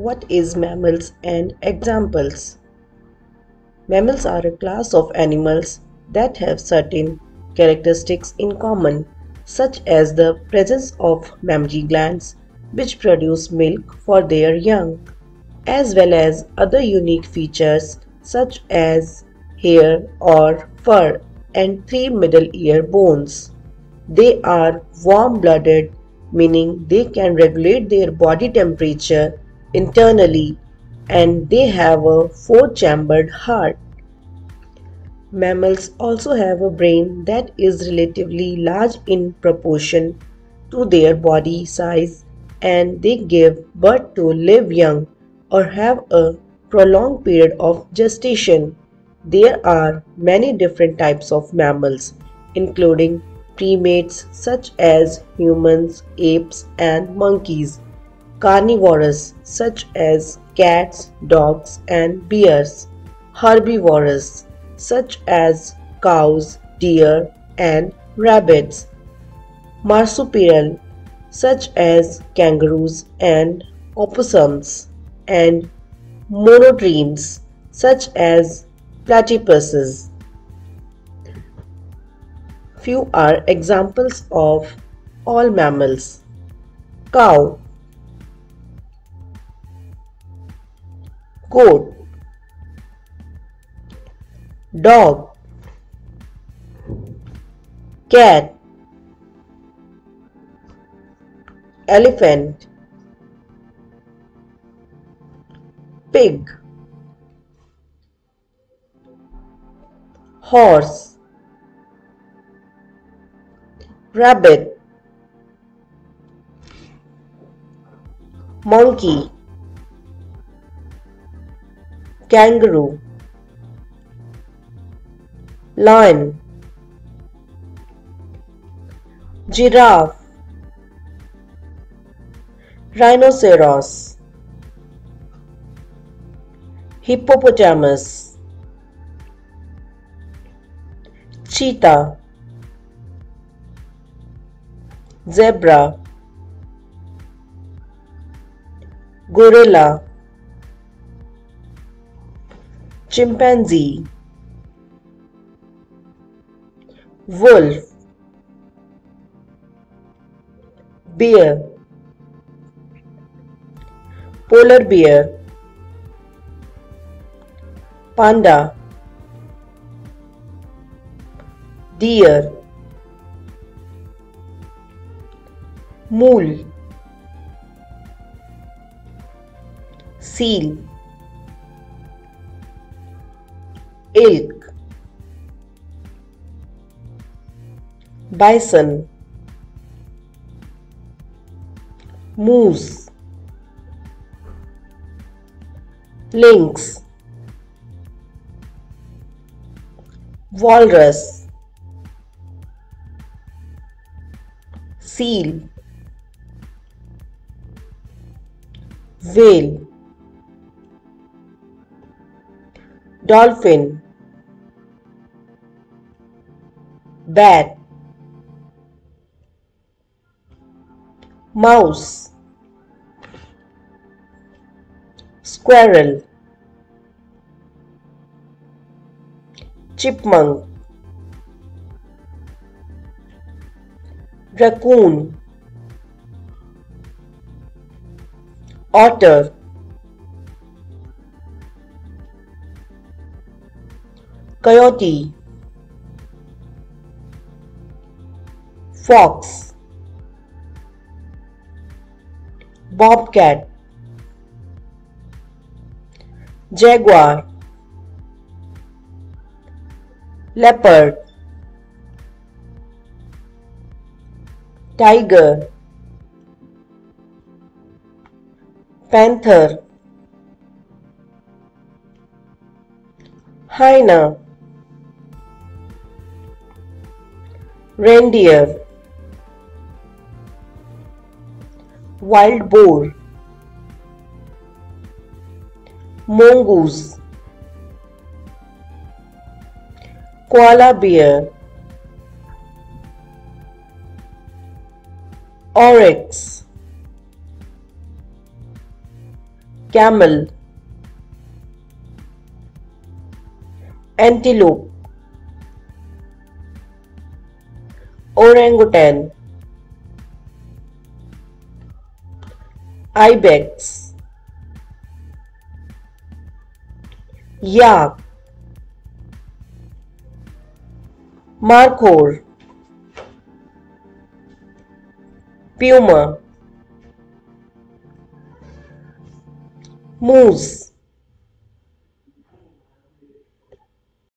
What is mammals and examples? Mammals are a class of animals that have certain characteristics in common, such as the presence of mammary glands which produce milk for their young, as well as other unique features such as hair or fur and three middle ear bones. They are warm blooded, meaning they can regulate their body temperature internally and they have a four chambered heart. Mammals also have a brain that is relatively large in proportion to their body size and they give birth to live young or have a prolonged period of gestation. There are many different types of mammals, including primates such as humans, apes, and monkeys, carnivorous such as cats, dogs, and bears, herbivorous such as cows, deer, and rabbits, marsupial such as kangaroos and opossums, and monotremes such as platypuses. Few are examples of all mammals. Cow Goat Dog Cat Elephant Pig Horse rabbit monkey kangaroo lion giraffe rhinoceros hippopotamus cheetah zebra gorilla chimpanzee. Wolf. Bear. Polar bear. Panda. Deer. Mule seal elk bison. Moose. Lynx. Walrus. Seal. Whale dolphin. Bat mouse. Squirrel. Chipmunk. Raccoon. Otter coyote fox bobcat jaguar leopard tiger panther hyena reindeer wild boar mongoose koala bear oryx camel antelope orangutan. Ibex. Yak. Markhor puma. Moose